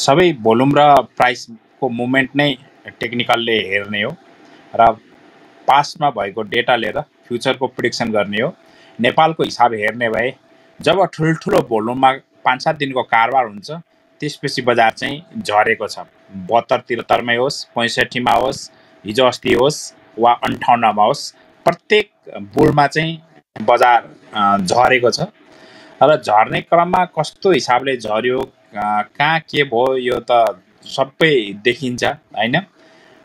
सबै भोल्युम र प्राइसको मुभमेन्ट नै टेक्निकलले हेर्ने हो र पास्टमा भएको डेटा लिएर फ्युचरको प्रिडिक्सन गर्ने हो। नेपालको हिसाब हेर्ने भए जब ठुल्ठुलो भोल्युममा पाँच सात दिनको कारोबार हुन्छ त्यसपछि बजार चाहिँ झरेको छ। बहत्तर त्रिहत्तरमै होस् पैँसठीमा होस् हिजो अस्ति होस् वा अन्ठाउन्नमा होस् प्रत्येक बुलमा चाहिँ बजार झरेको छ। र झर्ने क्रममा कस्तो हिसाबले झऱ्यो कहाँ के भयो यो त सबै देखिन्छ होइन?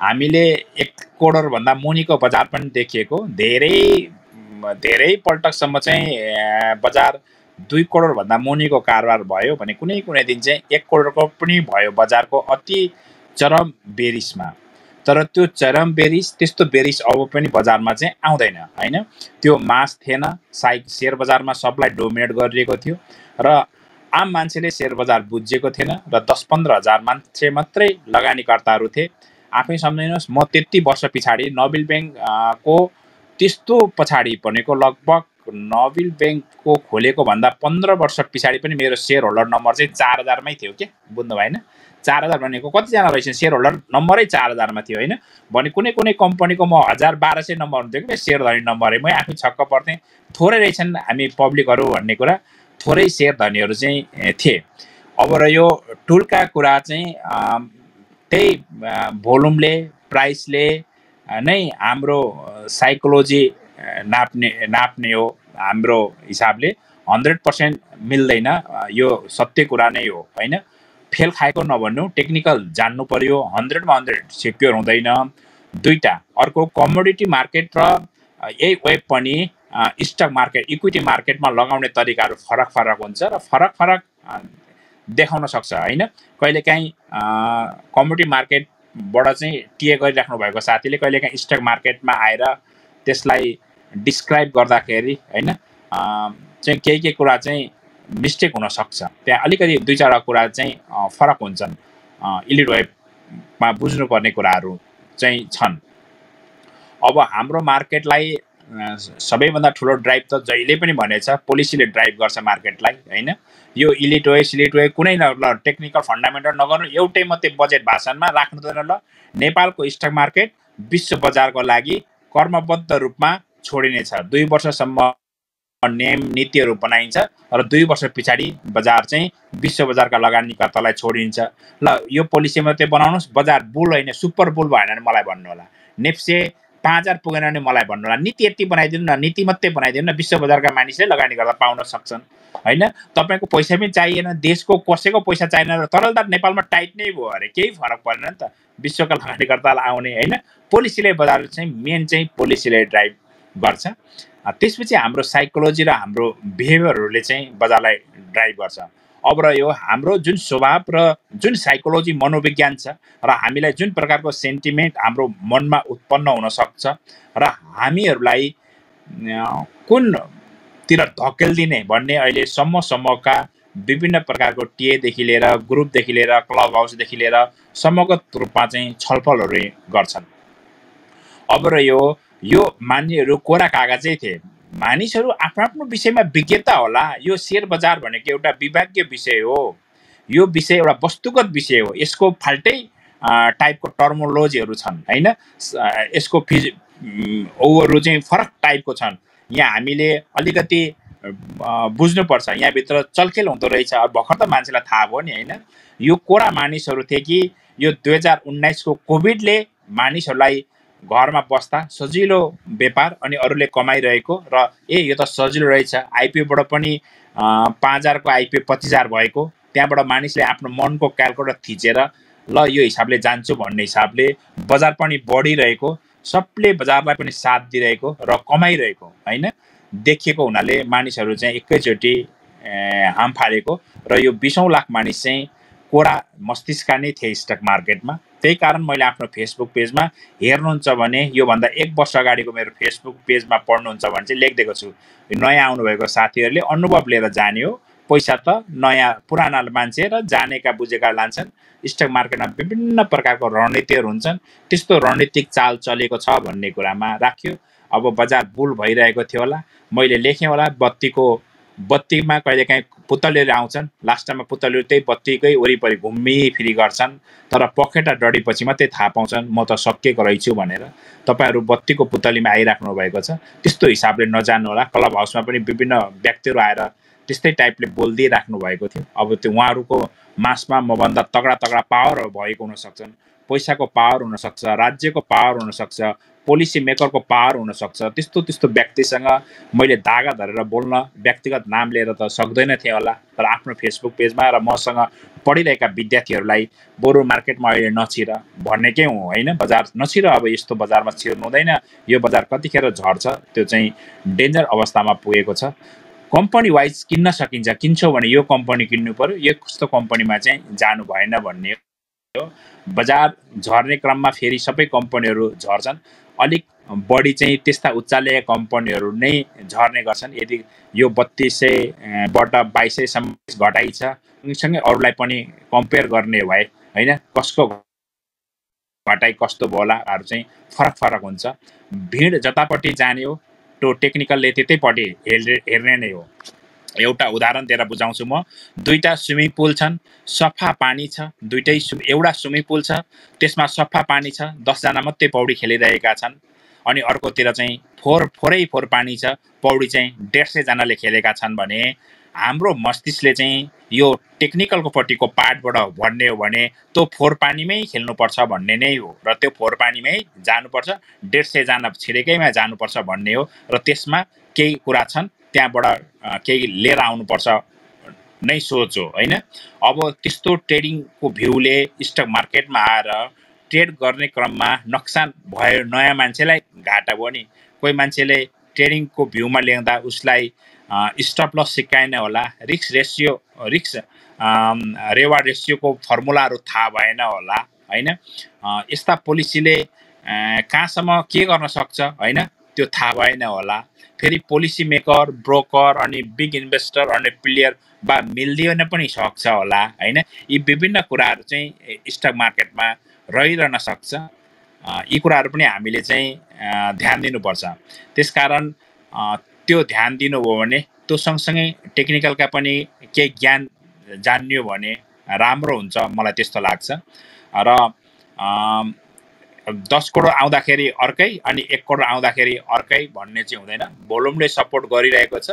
हामीले एक करोडभन्दा मुनिको बजार पनि देखिएको धेरै धेरै पल्टसम्म चाहिँ बजार दुई करोडभन्दा मुनिको कारोबार भयो भने कुनै कुनै दिन चाहिँ एक करोडको पनि भयो बजारको अति चरम बेरिसमा। तर त्यो चरम बेरिस त्यस्तो बेरिस अब पनि बजारमा चाहिँ आउँदैन होइन? त्यो मास थिएन साइक सेयर बजारमा सबलाई डोमिनेट गरिरहेको थियो र आम मान्छेले सेयर बजार बुझेको थिएन र दस पन्ध्र हजार मान्छे मात्रै लगानीकर्ताहरू थिए। आफै सम्झिनुहोस् म त्यति वर्ष पछाडि नबिल ब्याङ्कको त्यस्तो पछाडि भनेको लगभग नबिल ब्याङ्कको खोलेको भन्दा पन्ध्र वर्ष पछाडि पनि मेरो सेयर होल्डर नम्बर चाहिँ चार हजारमै थियो क्या बुझ्नु भएन चार हजार भनेको कतिजना रहेछ सेयर होल्डर नम्बरै चार हजारमा थियो होइन? भने कुनै कुनै कम्पनीको म हजार बाह्र सय नम्बर हुन्थ्यो कि सेयर धनी नम्बर मै आफै छक्क पर्थेँ। थोरै रहेछन् हामी पब्लिकहरू भन्ने कुरा। थोरै सेयर धनीहरू चाहिँ थिए। अब र यो टुलका कुरा चाहिँ त्यही भोल्युमले प्राइसले नै हाम्रो साइकोलोजी नाप्ने नाप्ने हो हाम्रो हिसाबले। हन्ड्रेड पर्सेन्ट मिल्दैन यो सत्य कुरा नै हो होइन? फेल खाएको नभन्नु टेक्निकल जान्नु पर्यो हन्ड्रेडमा हन्ड्रेड सेक्योर हुँदैन। दुईवटा अर्को कमोडिटी मार्केट र यही वेब पनि स्टक मार्केट इक्विटी मार्केटमा लगाउने तरिकाहरू फरक फरक हुन्छ र फरक फरक देखाउन सक्छ होइन? कहिलेकाहीँ कमोडिटी मार्केटबाट चाहिँ टिए गरिराख्नु भएको साथीले कहिलेकाहीँ स्टक मार्केटमा आएर त्यसलाई डिस्क्राइब गर्दाखेरि होइन चाहिँ केही केही कुरा चाहिँ मिस्टेक हुनसक्छ त्यहाँ अलिकति दुई चारवटा कुरा चाहिँ फरक हुन्छन् इलिड वेबमा बुझ्नुपर्ने कुराहरू चाहिँ छन्। अब हाम्रो मार्केटलाई सबैभन्दा ठुलो ड्राइभ त जहिले पनि भनेछ पोलिसीले ड्राइभ गर्छ मार्केटलाई होइन? यो इलिट वे सिलिट वे कुनै ल टेक्निकल फन्डामेन्टल नगर्नु एउटै मात्रै बजेट भाषणमा राख्नु ल नेपालको स्टक मार्केट विश्व बजारको लागि कर्मबद्ध रूपमा छोडिनेछ। दुई वर्षसम्म नियम नीतिहरू बनाइन्छ र दुई वर्ष पछाडि बजार चाहिँ विश्व बजारका लगानीकर्तालाई छोडिन्छ। ल यो पोलिसी मात्रै बनाउनुहोस् बजार बुल होइन सुपर बुल भएन भने मलाई भन्नु होला नेप्से पाँच हजार पुगेन भने मलाई भन्नु होला। नीति यति बनाइदिनु न नीति मात्रै बनाइदिनु न विश्व बजारका मानिसले लगानी गर्दा पाउन सक्छन्। होइन? तपाईँको पैसा पनि चाहिएन देशको कसैको पैसा चाहिएन तरलता नेपालमा टाइट नै भयो। अरे केही फरक परेन नि त। विश्वका लगानीकर्तालाई आउने होइन? पोलिसीले बजार चाहिँ मेन चाहिँ पोलिसीले ड्राइभ गर्छ। त्यसपछि हाम्रो साइकोलोजी र हाम्रो बिहेभियरहरूले चाहिँ बजारलाई ड्राइभ गर्छ। अब र यो हाम्रो जुन स्वभाव र जुन साइकोलोजी मनोविज्ञान छ र हामीलाई जुन प्रकारको सेन्टिमेन्ट हाम्रो मनमा उत्पन्न हुनसक्छ र हामीहरूलाई कुनतिर धकेलिदिने भन्ने अहिले सम्मसम्मका विभिन्न प्रकारको टिएदेखि लिएर ग्रुपदेखि लिएर क्लब हाउसदेखि लिएर समग्र रूपमा चाहिँ छलफलहरू गर्छन्। अब र यो यो मान्छेहरू कोरा कागजै थिए। मानिसहरू आफ्नो आफ्नो विषयमा विज्ञता होला। यो सेयर बजार भनेको एउटा विभागीय विषय हो। यो विषय एउटा वस्तुगत विषय हो। यसको फाल्टै टाइपको टर्मोलोजीहरू छन् होइन? यसको फिज ओहरू चाहिँ फरक टाइपको छन्। यहाँ हामीले अलिकति बुझ्नुपर्छ। यहाँभित्र चलखेल हुँदो रहेछ। भर्खर त मान्छेलाई थाहा भयो नि होइन? यो कोरा मानिसहरू थिए कि यो दुई हजार उन्नाइसको कोभिडले मानिसहरूलाई घरमा बस्दा सजिलो व्यापार अनि अरूले कमाइरहेको र ए यो त सजिलो रहेछ। आइपिओबाट पनि पाँच हजारको आइपिओ पच्चिस हजार भएको। त्यहाँबाट मानिसले आफ्नो मनको क्यालकुलेटर थिचेर ल यो हिसाबले जान्छु भन्ने हिसाबले बजार पनि बढिरहेको सबले बजारलाई पनि साथ दिइरहेको र कमाइरहेको होइन? देखिएको हुनाले मानिसहरू चाहिँ एकैचोटि हाम फालेको र यो बिसौँ लाख मानिस चाहिँ कोरा मस्तिष्क नै थिए स्टक मार्केटमा। त्यही कारण मैले आफ्नो फेसबुक पेजमा हेर्नुहुन्छ भने योभन्दा एक वर्ष अगाडिको मेरो फेसबुक पेजमा पढ्नुहुन्छ भने चाहिँ लेखिदिएको छु। नयाँ आउनुभएको साथीहरूले अनुभव लिएर जाने हो। पैसा त नयाँ पुराना मान्छे र जानेका बुझेका लान्छन्। स्टक मार्केटमा विभिन्न प्रकारको रणनीतिहरू हुन्छन्। त्यस्तो रणनीतिक चाल चलेको छ भन्ने कुरामा राख्यो। अब बजार बुल भइरहेको थियो होला। मैले लेखेँ होला बत्तीको बत्तीमा कहिलेकाहीँ पुतलीहरू आउँछन् लास्ट टाइममा पुतलीहरू त्यही बत्तीकै वरिपरि घुम्मिफिरी गर्छन् तर पखेटा डढेपछि मात्रै थाहा पाउँछन् म त सकिएको रहेछु भनेर। तपाईँहरू बत्तीको पुतलीमा आइराख्नु भएको छ। त्यस्तो हिसाबले नजानु होला क्लब हाउसमा पनि विभिन्न व्यक्तिहरू आएर त्यस्तै टाइपले बोलिदिइराख्नु भएको थियो। अब त्यो उहाँहरूको मासमा मभन्दा तगडा तगडा पावर भएको हुनसक्छन्। पैसाको पावर हुनसक्छ राज्यको पावर हुनसक्छ पोलिसी मेकरको पावर हुनसक्छ। त्यस्तो त्यस्तो व्यक्तिसँग मैले धागा धरेर बोल्न व्यक्तिगत नाम लिएर त सक्दैन थिएँ होला। तर आफ्नो फेसबुक पेजमा र मसँग पढिरहेका विद्यार्थीहरूलाई बरु मार्केटमा अहिले नछिर भन्नेकै हुँ होइन? बजार नछिर अब यस्तो बजारमा छिर्नु हुँदैन। यो बजार कतिखेर झर्छ त्यो चाहिँ डेन्जर अवस्थामा पुगेको छ। कम्पनी वाइज किन्न सकिन्छ। किन्छौ भने यो कम्पनी किन्नु पऱ्यो यो कस्तो कम्पनीमा चाहिँ जानु भएन भन्ने बजार झर्ने क्रममा फेरि सबै कम्पनीहरू झर्छन्। अलिक बढी चाहिँ त्यस्ता उचाले कम्पनीहरू नै झर्ने गर्छन्। यदि यो बत्तिस सयबाट बाइस सयसम्म घटाइ छ सँगसँगै अरूलाई पनि कम्पेयर गर्ने भए होइन कसको घटाइ कस्तो भयो होलाहरू चाहिँ फरक फरक हुन्छ। भिड जतापट्टि जाने हो त्यो टेक्निकलले त्यतैपट्टि हेर्ने हेर्ने नै हो। एउटा उदाहरण दिएर बुझाउँछु म। दुईवटा स्विमिङ पुल छन् सफा पानी छ दुइटै एउटा स्विमिङ पुल छ त्यसमा सफा पानी छ दसजना मात्रै पौडी खेलिरहेका छन्। अनि अर्कोतिर चाहिँ फोहोर फोहोरै फोहोर पानी छ पौडी चाहिँ डेढ सयजनाले खेलेका छन् भने हाम्रो मस्तिष्कले चाहिँ यो टेक्निकलको पट्टिको पार्टबाट भन्ने हो भने त्यो फोहोर पानीमै खेल्नुपर्छ भन्ने नै हो र त्यो फोहोर पानीमै जानुपर्छ डेढ सयजना छिरेकैमा जानुपर्छ भन्ने हो र त्यसमा केही कुरा छन्। त्यहाँबाट केही लिएर आउनुपर्छ नै सोच हो होइन? अब त्यस्तो ट्रेडिङको भ्यूले स्टक मार्केटमा आएर ट्रेड गर्ने क्रममा नोक्सान भयो नयाँ मान्छेलाई घाटा भयो नि। कोही मान्छेले ट्रेडिङको भ्यूमा ल्याउँदा उसलाई स्टप लस सिकाएन होला। रिक्स रेसियो रिक्स रेवार्ड रेसियोको फर्मुलाहरू थाहा भएन होला होइन? यस्ता पोलिसीले कहाँसम्म के गर्न सक्छ होइन? त्यो थाहा भएन होला। फेरि पोलिसी मेकर ब्रोकर अनि बिग इन्भेस्टर अनि प्लेयर बा मिल्दिन पनि सक्छ होला होइन? यी विभिन्न कुराहरू चाहिँ स्टक मार्केटमा रहिरहन सक्छ। यी कुराहरू पनि हामीले चाहिँ ध्यान दिनुपर्छ। त्यसकारण त्यो ध्यान दिनुभयो भने त्यो सँगसँगै टेक्निकलका पनि केही ज्ञान जानियो भने राम्रो हुन्छ मलाई त्यस्तो लाग्छ। र दस करोड आउँदाखेरि अर्कै अनि एक करोड आउँदाखेरि अर्कै भन्ने चाहिँ हुँदैन। भोलुमले सपोर्ट गरिरहेको छ।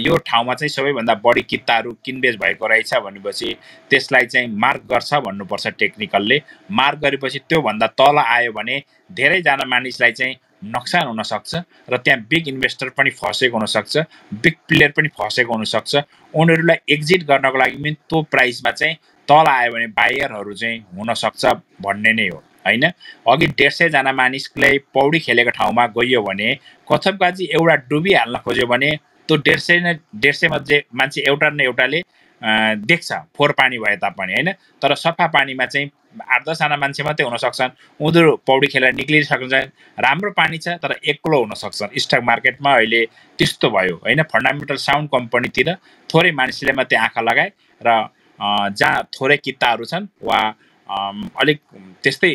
यो ठाउँमा चाहिँ सबैभन्दा बढी किताहरू किनबेच भएको रहेछ भनेपछि त्यसलाई चाहिँ मार्क गर्छ भन्नुपर्छ टेक्निकलले। मार्क गरेपछि त्योभन्दा तल आयो भने धेरैजना मानिसलाई चाहिँ नोक्सान हुनसक्छ र त्यहाँ बिग इन्भेस्टर पनि फसेको हुनसक्छ बिग प्लेयर पनि फसेको हुनसक्छ। उनीहरूलाई एक्जिट गर्नको लागि पनि त्यो प्राइसमा चाहिँ तल आयो भने बायरहरू चाहिँ हुनसक्छ भन्ने नै हो। होइन? अघि डेढ सयजना मानिसले पौडी खेलेको ठाउँमा गइयो भने कथपकाजी एउटा डुबिहाल्न खोज्यो भने त्यो डेढ सय नै डेढ सय मध्ये मान्छे एउटा न एउटाले देख्छ। फोहोर पानी भए तापनि होइन? तर सफा पानीमा चाहिँ आठ दसजना मान्छे मात्रै हुनसक्छन् उनीहरू पौडी खेलेर निक्लिसक्छन्। राम्रो पानी छ तर एक्लो हुनसक्छन् स्टक मार्केटमा अहिले त्यस्तो भयो होइन? फन्डामेन्टल साउन्ड कम्पनीतिर थोरै मानिसले मात्रै आँखा लगाए र जहाँ थोरै किताहरू छन् वा अलिक त्यस्तै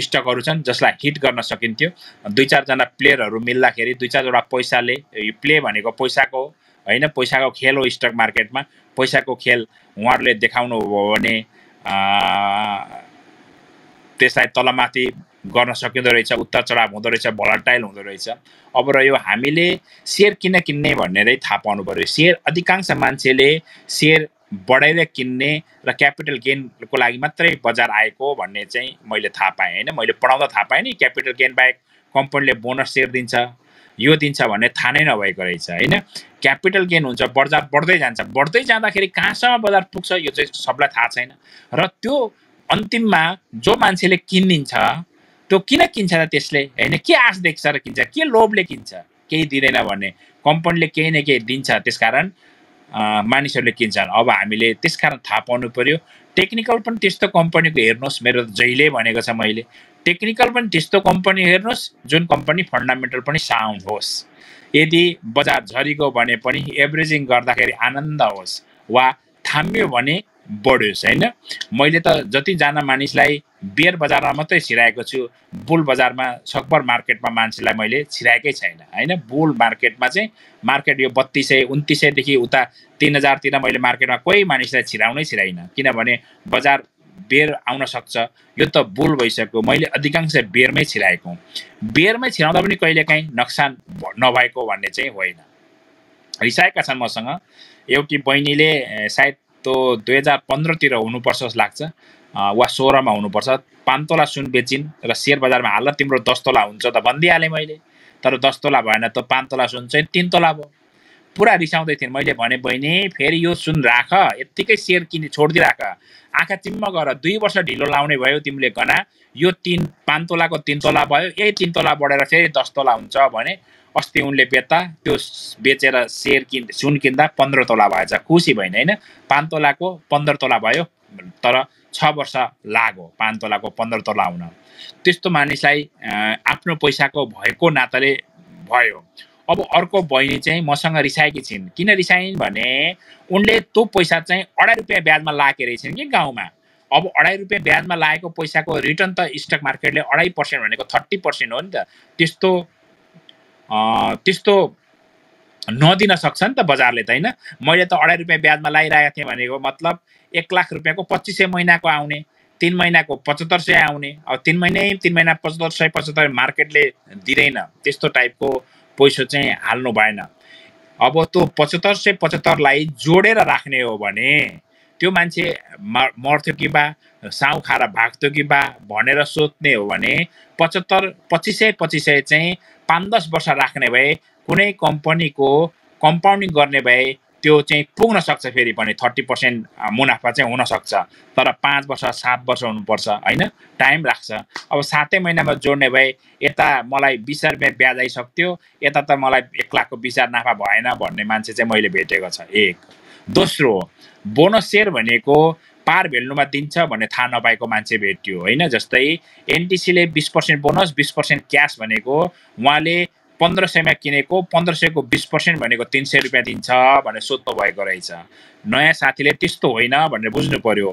स्टकहरू छन् जसलाई हिट गर्न सकिन्थ्यो। दुई चारजना प्लेयरहरू मिल्दाखेरि दुई चारवटा पैसाले यो प्ले भनेको पैसाको होइन? पैसाको खेल हो स्टक मार्केटमा। पैसाको खेल उहाँहरूले देखाउनु हो भने त्यसलाई तलमाथि गर्न सकिँदो रहेछ उत्तर चढाव हुँदो रहेछ भलाटाइल हुँदो रहेछ। अब रह्यो हामीले सेयर किन किन्ने भनेरै थाहा पाउनु पऱ्यो सेयर अधिकांश मान्छेले सेयर बढाएर किन्ने र क्यापिटल गेनको लागि मात्रै बजार आएको भन्ने चाहिँ मैले थाहा पाएँ होइन? मैले पढाउँदा थाहा पाएँ नि क्यापिटल गेन बाहेक कम्पनीले बोनस सेयर दिन्छ यो दिन्छ भन्ने थाहा नै नभएको रहेछ होइन? क्यापिटल गेन हुन्छ बजार बढ्दै जान्छ बढ्दै जाँदाखेरि कहाँसम्म बजार पुग्छ यो चाहिँ सबलाई थाहा छैन। र त्यो अन्तिममा जो मान्छेले किनिदिन्छ त्यो किन किन्छ त त्यसले? होइन के आश देख्छ र किन्छ? के लोभले किन्छ? केही दिँदैन भन्ने। कम्पनीले केही न केही दिन्छ त्यसकारण मानिसहरूले किन्छन्। अब हामीले त्यस कारण थाहा पाउनु पऱ्यो टेक्निकल पनि त्यस्तो कम्पनीको हेर्नुहोस् मेरो जहिले भनेको छ मैले। टेक्निकल पनि त्यस्तो कम्पनी हेर्नुहोस् जुन कम्पनी फन्डामेन्टल पनि साउन्ड होस्। यदि बजार झरीको भने पनि एभरेजिङ गर्दाखेरि आनन्द होस् वा थाम्यो भने बढोस् होइन? मैले त जतिजना मानिसलाई बेयर बजारमा मात्रै छिराएको छु। बुल बजारमा सकभर मार्केटमा मान्छेलाई मैले छिराएकै छैन। होइन? बुल मार्केटमा चाहिँ मार्केट यो बत्तिस सय उन्तिस सयदेखि उता तिन हजारतिर मैले मार्केटमा कोही मानिसलाई छिराउनै छिराइनँ। किनभने बजार बेर आउन सक्छ। यो त बुल भइसक्यो। मैले अधिकांश बेरमै छिराएको बेरमै छिराउँदा पनि कहिलेकाहीँ नोक्सान नभएको भन्ने चाहिँ होइन। रिसाएका छन् मसँग। एउटी बहिनीले सायद त्यो दुई हजार पन्ध्रतिर हुनुपर्छ जस्तो लाग्छ। वा सोह्रमा हुनुपर्छ। पाँच तोला सुन बेचिन् र सेयर बजारमा हाल्दा तिम्रो दस तोला हुन्छ त भनिदिइहालेँ मैले। तर दस तोला भएन त पाँच तोला सुन चाहिँ तिन तोला भयो। पुरा रिसाउँदै थिएँ मैले भने बहिनी फेरि यो सुन राख यत्तिकै सेयर किने छोडिदिइराख। आँखा चिम्म गर दुई वर्ष ढिलो लाउने भयो तिमीले घना यो तिन पाँच तोलाको तिन तोला भयो यही तिन तोला बढेर फेरि दस तोला हुन्छ भने अस्ति उनले बेच्दा त्यो बेचेर सेयर किन् सुन किन्दा पन्ध्र तोला भएछ। खुसी भएन होइन? पाँच तोलाको पन्ध्र तोला भयो। तर छ वर्ष लाग्यो पाँच तोलाको पन्ध्र तोला आउन त्यस्तो मानिसलाई आफ्नो पैसाको भएको नाताले भयो। अब अर्को बहिनी चाहिँ मसँग रिसाएकी छिन्। किन रिसाइन् भने उनले त्यो पैसा चाहिँ अढाई रुपियाँ ब्याजमा लाएकी रहेछन् कि गाउँमा। अब अढाई रुपियाँ ब्याजमा लागेको पैसाको रिटर्न त स्टक मार्केटले अढाई पर्सेन्ट भनेको थर्टी पर्सेन्ट हो नि त। त्यस्तो त्यस्तो नदिन सक्छ नि त बजारले त होइन? मैले त अढाई रुपियाँ ब्याजमा लगाइरहेको थिएँ भनेको मतलब एक लाख रुपियाँको पच्चिस सय महिनाको आउने तिन महिनाको पचहत्तर सय आउने अब तिन महिनै तिन महिना पचहत्तर सय पचहत्तर मार्केटले दिँदैन त्यस्तो टाइपको पैसा चाहिँ हाल्नु भएन। अब त्यो पचहत्तर सय पचहत्तरलाई जोडेर राख्ने हो भने त्यो मान्छे मर्थ्यो कि बा साउ खाएर भाग्थ्यो कि बा भनेर सोध्ने हो भने पचहत्तर पच्चिस सय पच्चिस सय चाहिँ पाँच दस वर्ष राख्ने भए कुनै कम्पनीको कम्पाउन्डिङ गर्ने भए त्यो चाहिँ पुग्न सक्छ फेरि पनि थर्टी पर्सेन्ट मुनाफा चाहिँ हुनसक्छ। तर पाँच वर्ष सात वर्ष हुनुपर्छ होइन? टाइम लाग्छ। अब सातै महिनामा जोड्ने भए यता मलाई बिस हजार रुपियाँ ब्याज आइसक्थ्यो यता त मलाई एक लाखको बिस हजार नाफा भएन भन्ने मान्छे चाहिँ मैले भेटेको छ एक। दोस्रो बोनस सेयर भनेको पार भेल्नुमा दिन्छ भन्ने थाहा नपाएको मान्छे भेट्यो होइन? जस्तै एनटिसीले बिस पर्सेन्ट बोनस बिस पर्सेन्ट क्यास भनेको उहाँले पन्ध्र सयमा किनेको पन्ध्र सयको बिस पर्सेन्ट भनेको तिन सय रुपियाँ दिन्छ भनेर सोध्नु भएको रहेछ। नयाँ साथीले त्यस्तो होइन भनेर बुझ्नु पर्यो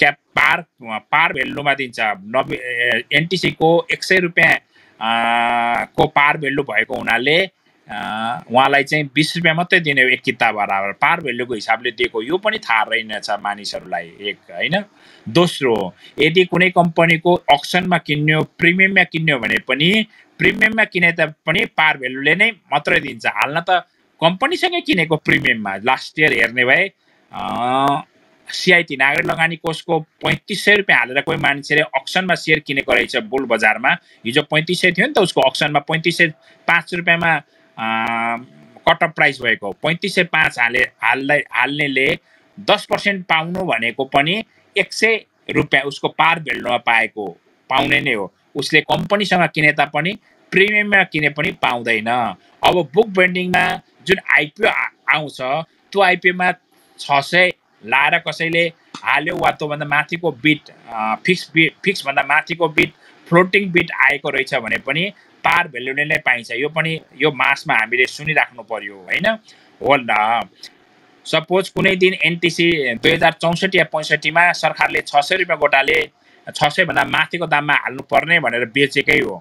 क्या पार पार भेल्युमा दिन्छ। नब्बे एनटिसीको एक सय रुपियाँ को पार भेल्यु भएको हुनाले उहाँलाई चाहिँ बिस रुपियाँ मात्रै दिने एक किताब बराबर पार भेल्युको हिसाबले दिएको। यो पनि थाहा रहेनछ मानिसहरूलाई एक होइन? दोस्रो यदि कुनै कम्पनीको अक्सनमा किन्यो प्रिमियममा किन्यो भने पनि प्रिमियममा किने पनि पार भेल्युले नै मात्रै दिन्छ। हाल्न त कम्पनीसँगै किनेको प्रिमियममा। लास्ट इयर हेर्ने भए सिआइटी नागरिक लगानी कोषको पैँतिस सय रुपियाँ हालेर कोही मान्छेले अक्सनमा सेयर किनेको रहेछ बुल बजारमा। हिजो पैँतिस सय थियो नि त उसको अक्सनमा पैँतिस सय पाँच रुपियाँमा कटअप प्राइस भएको। पैँतिस सय पाँच हाले हाल्दै हाल्नेले दस पर्सेन्ट पाउनु भनेको पनि एक सय रुपियाँ उसको पार भेल्नुमा पाएको पाउने नै हो। उसले कम्पनीसँग किने तापनि प्रिमियममा किने पनि पाउँदैन। अब बुक बेन्डिङमा जुन आइपिओ आउँछ त्यो आइपिओमा छ सय लाएर कसैले हाल्यो वा त्योभन्दा माथिको बिट फिक्स बिट फिक्सभन्दा माथिको बिट फ्लोटिङ बिट आएको रहेछ भने पनि पार भेल्युले नै पाइन्छ। यो पनि यो मासमा हामीले सुनिराख्नु पर्यो होइन? हो न सपोज कुनै दिन एनटिसी दुई हजार चौसठी या पैँसठीमा सरकारले छ सय रुपियाँ गोटाले छ सयभन्दा माथिको दाममा हाल्नुपर्ने भनेर बेचेकै हो।